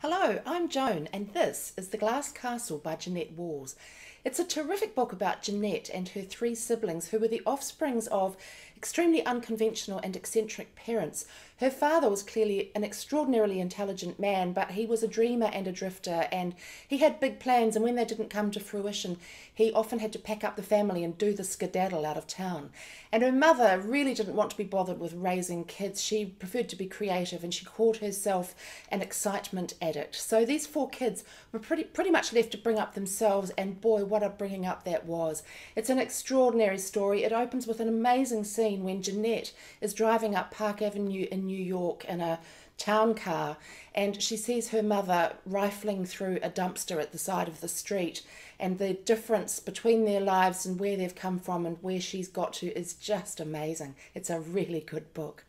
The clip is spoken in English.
Hello, I'm Joan, and this is The Glass Castle by Jeannette Walls. It's a terrific book about Jeannette and her three siblings who were the offsprings of extremely unconventional and eccentric parents. Her father was clearly an extraordinarily intelligent man, but he was a dreamer and a drifter, and he had big plans, and when they didn't come to fruition, he often had to pack up the family and do the skedaddle out of town. And her mother really didn't want to be bothered with raising kids. She preferred to be creative, and she called herself an excitement addict. So these four kids were pretty pretty much left to bring up themselves, and boy, what a bringing up that was. It's an extraordinary story. It opens with an amazing scene when Jeannette is driving up Park Avenue New York in a town car and she sees her mother rifling through a dumpster at the side of the street and the difference between their lives and where they've come from and where she's got to is just amazing. It's a really good book.